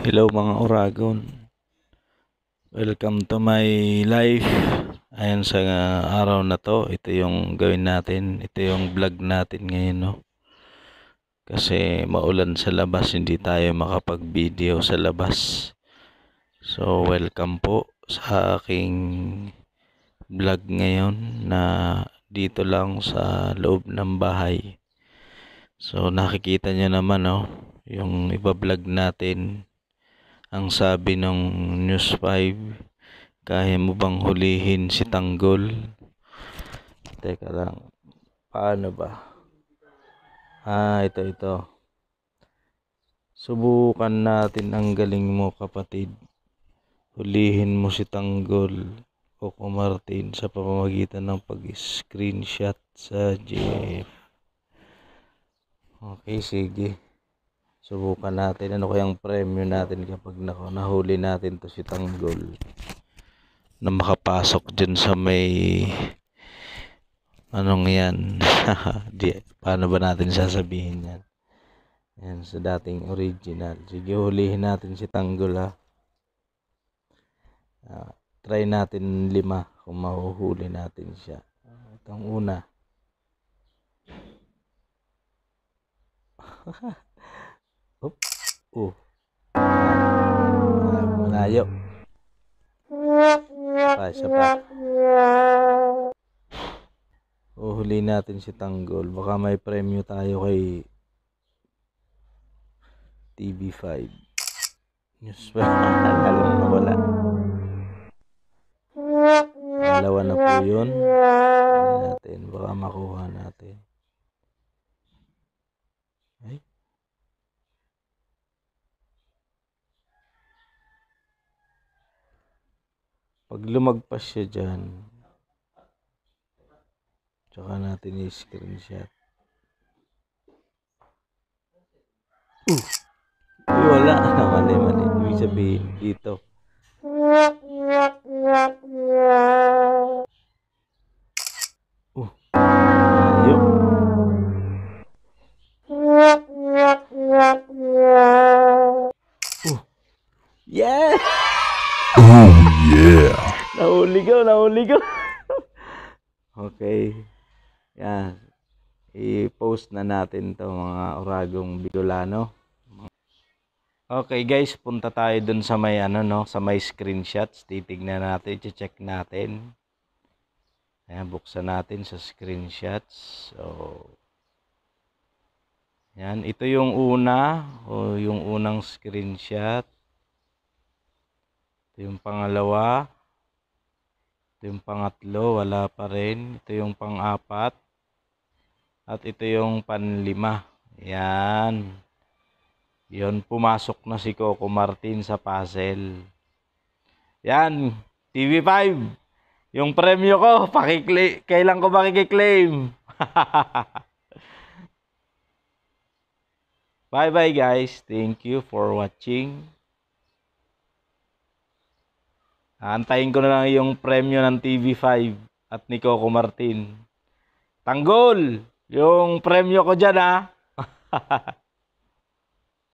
Hello mga Oragon. Welcome to my life. Ayan sa araw na to, ito yung gawin natin. Ito yung vlog natin ngayon, no. Kasi maulan sa labas, hindi tayo makapag-video sa labas. So, welcome po sa aking vlog ngayon na dito lang sa loob ng bahay. So, nakikita nyo naman, no, yung iba-vlog natin ang sabi ng News 5, kaya mo bang hulihin si Tanggol? Teka lang, paano ba? Ah, ito, ito. Subukan natin ang galing mo kapatid. Hulihin mo si Tanggol o Martin sa pamamagitan ng pag-screenshot sa GF. Okay, sige. Subukan natin ano kayang premyo natin kapag nahuli natin to si Tanggol? Na makapasok dyan sa may anong yan? Di, paano ba natin sasabihin yan? Yan sa dating original. Sige hulihin natin si Tanggol ha? Uh, try natin lima kung mahuhuli natin siya. Uh, itong una Oop. Oh. Ah, malayo. Pa, isa pa. Uhuli natin si Tanggol. Baka may premyo tayo kay TV5. News pa. Alam na wala. Dalawa na po yun. natin. Baka makuha natin. Pag lumagpas siya dyan, tsaka natin i-screenshot. Uh! Wala. mali, mali. Ibig sabihin, dito. Uh! Ayun. Uh! Yeah! Nahuli ko, nahuli okay. Yan. I-post na natin to mga oragong Bicolano. Okay guys, punta tayo dun sa may ano no, sa may screenshots. Titignan natin, i-check natin. Ayan, buksan natin sa screenshots. So, yan, ito yung una o yung unang screenshot. Ito yung pangalawa. Ito yung pangatlo, wala pa rin. Ito yung pang-apat. At ito yung panlima. Yan. Yon pumasok na si Coco Martin sa puzzle. Yan, TV5. Yung premyo ko, pakikli kailan ko makikiklaim? Bye-bye guys. Thank you for watching. Antayin ko na lang yung premyo ng TV5 at ni Coco Martin. Tanggol! Yung premyo ko dyan ha.